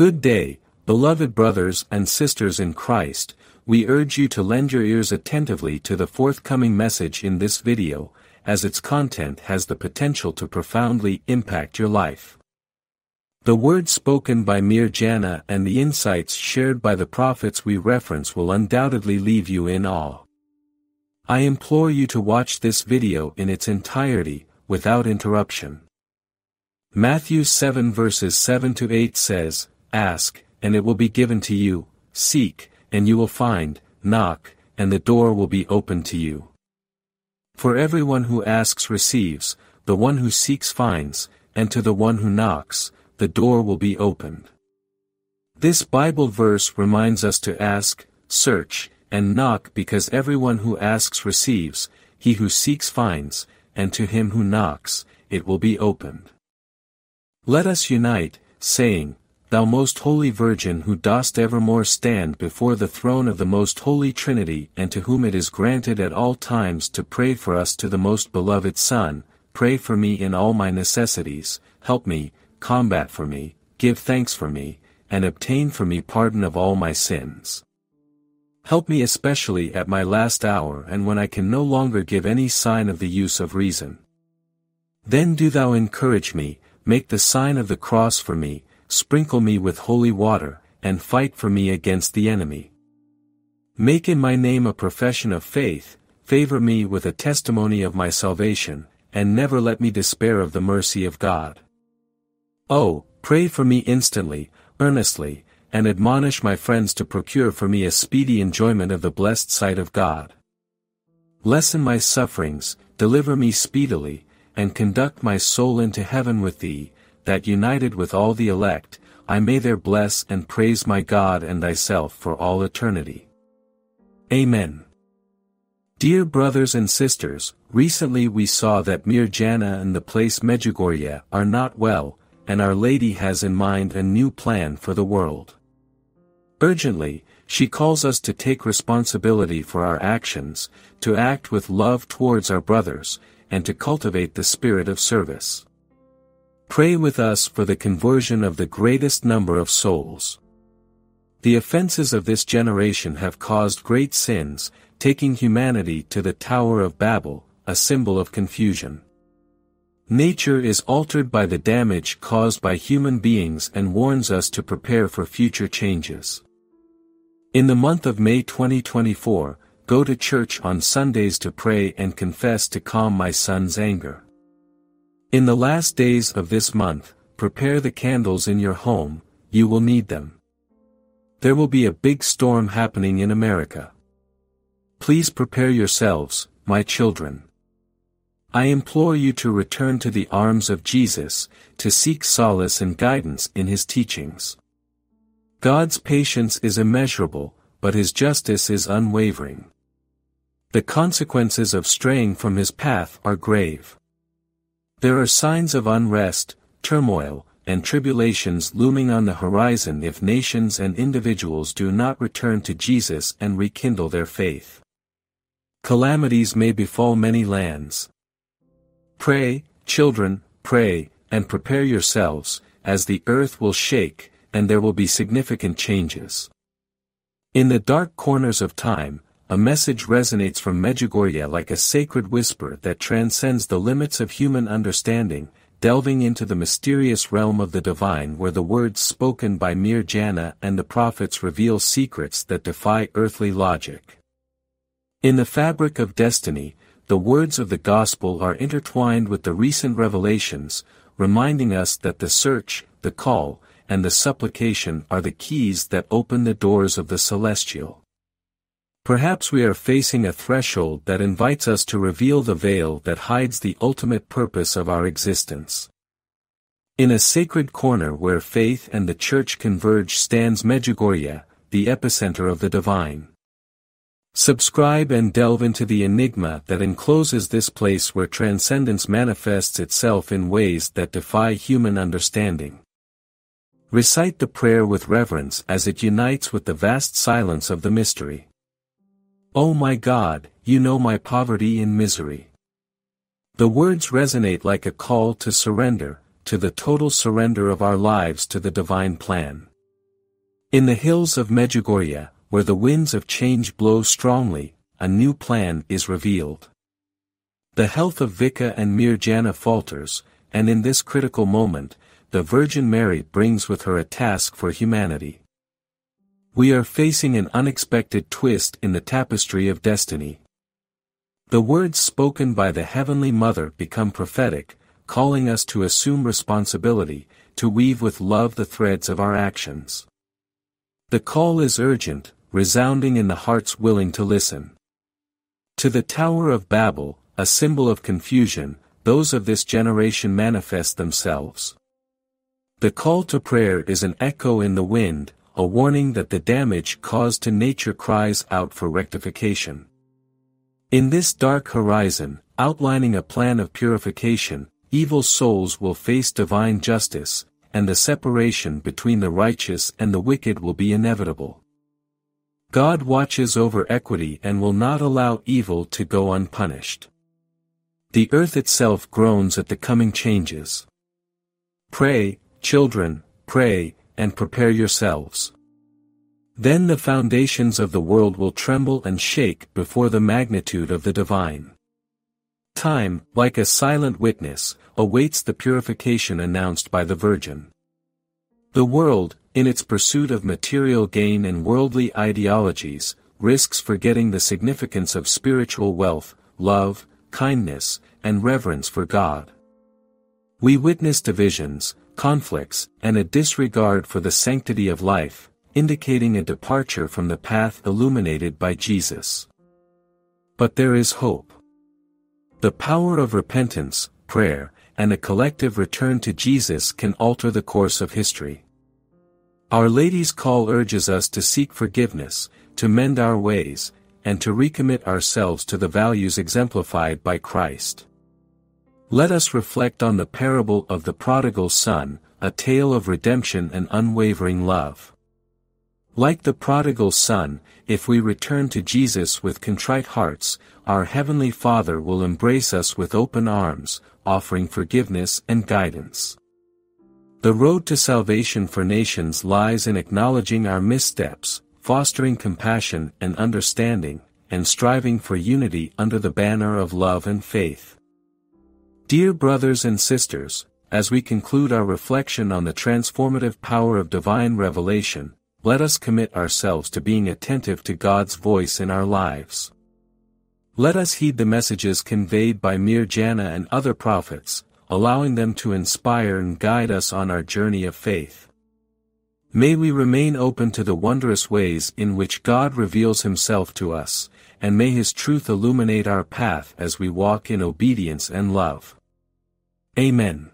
Good day, beloved brothers and sisters in Christ, we urge you to lend your ears attentively to the forthcoming message in this video, as its content has the potential to profoundly impact your life. The words spoken by Mirjana and the insights shared by the prophets we reference will undoubtedly leave you in awe. I implore you to watch this video in its entirety, without interruption. Matthew 7 verses 7 to 8 says, Ask, and it will be given to you, seek, and you will find, knock, and the door will be opened to you. For everyone who asks receives, the one who seeks finds, and to the one who knocks, the door will be opened. This Bible verse reminds us to ask, search, and knock because everyone who asks receives, he who seeks finds, and to him who knocks, it will be opened. Let us unite, saying, Thou most holy Virgin who dost evermore stand before the throne of the most holy Trinity and to whom it is granted at all times to pray for us to the most beloved Son, pray for me in all my necessities, help me, combat for me, give thanks for me, and obtain for me pardon of all my sins. Help me especially at my last hour and when I can no longer give any sign of the use of reason. Then do thou encourage me, make the sign of the cross for me, sprinkle me with holy water, and fight for me against the enemy. Make in my name a profession of faith, favor me with a testimony of my salvation, and never let me despair of the mercy of God. Oh, pray for me instantly, earnestly, and admonish my friends to procure for me a speedy enjoyment of the blessed sight of God. Lessen my sufferings, deliver me speedily, and conduct my soul into heaven with thee, that united with all the elect, I may there bless and praise my God and thyself for all eternity. Amen. Dear brothers and sisters, recently we saw that Mirjana and the place Medjugorje are not well, and Our Lady has in mind a new plan for the world. Urgently, she calls us to take responsibility for our actions, to act with love towards our brothers, and to cultivate the spirit of service. Pray with us for the conversion of the greatest number of souls. The offenses of this generation have caused great sins, taking humanity to the Tower of Babel, a symbol of confusion. Nature is altered by the damage caused by human beings and warns us to prepare for future changes. In the month of May 2024, go to church on Sundays to pray and confess to calm my son's anger. In the last days of this month, prepare the candles in your home, you will need them. There will be a big storm happening in America. Please prepare yourselves, my children. I implore you to return to the arms of Jesus, to seek solace and guidance in his teachings. God's patience is immeasurable, but his justice is unwavering. The consequences of straying from his path are grave. There are signs of unrest, turmoil, and tribulations looming on the horizon if nations and individuals do not return to Jesus and rekindle their faith. Calamities may befall many lands. Pray, children, pray, and prepare yourselves, as the earth will shake, and there will be significant changes. In the dark corners of time, a message resonates from Medjugorje like a sacred whisper that transcends the limits of human understanding, delving into the mysterious realm of the divine where the words spoken by Mirjana and the prophets reveal secrets that defy earthly logic. In the fabric of destiny, the words of the gospel are intertwined with the recent revelations, reminding us that the search, the call, and the supplication are the keys that open the doors of the celestial. Perhaps we are facing a threshold that invites us to reveal the veil that hides the ultimate purpose of our existence. In a sacred corner where faith and the church converge stands Medjugorje, the epicenter of the divine. Subscribe and delve into the enigma that encloses this place where transcendence manifests itself in ways that defy human understanding. Recite the prayer with reverence as it unites with the vast silence of the mystery. Oh my God, you know my poverty and misery. The words resonate like a call to surrender, to the total surrender of our lives to the divine plan. In the hills of Medjugorje, where the winds of change blow strongly, a new plan is revealed. The health of Vicka and Mirjana falters, and in this critical moment, the Virgin Mary brings with her a task for humanity. We are facing an unexpected twist in the tapestry of destiny. The words spoken by the Heavenly Mother become prophetic, calling us to assume responsibility, to weave with love the threads of our actions. The call is urgent, resounding in the hearts willing to listen. To the Tower of Babel, a symbol of confusion, those of this generation manifest themselves. The call to prayer is an echo in the wind, a warning that the damage caused to nature cries out for rectification. In this dark horizon, outlining a plan of purification, evil souls will face divine justice, and the separation between the righteous and the wicked will be inevitable. God watches over equity and will not allow evil to go unpunished. The earth itself groans at the coming changes. Pray, children, pray, and prepare yourselves. Then the foundations of the world will tremble and shake before the magnitude of the divine. Time, like a silent witness, awaits the purification announced by the Virgin. The world, in its pursuit of material gain and worldly ideologies, risks forgetting the significance of spiritual wealth, love, kindness, and reverence for God. We witness divisions, conflicts, and a disregard for the sanctity of life, indicating a departure from the path illuminated by Jesus. But there is hope. The power of repentance, prayer, and a collective return to Jesus can alter the course of history. Our Lady's call urges us to seek forgiveness, to mend our ways, and to recommit ourselves to the values exemplified by Christ. Let us reflect on the parable of the prodigal son, a tale of redemption and unwavering love. Like the prodigal son, if we return to Jesus with contrite hearts, our Heavenly Father will embrace us with open arms, offering forgiveness and guidance. The road to salvation for nations lies in acknowledging our missteps, fostering compassion and understanding, and striving for unity under the banner of love and faith. Dear brothers and sisters, as we conclude our reflection on the transformative power of divine revelation, let us commit ourselves to being attentive to God's voice in our lives. Let us heed the messages conveyed by Mirjana and other prophets, allowing them to inspire and guide us on our journey of faith. May we remain open to the wondrous ways in which God reveals himself to us, and may his truth illuminate our path as we walk in obedience and love. Amen.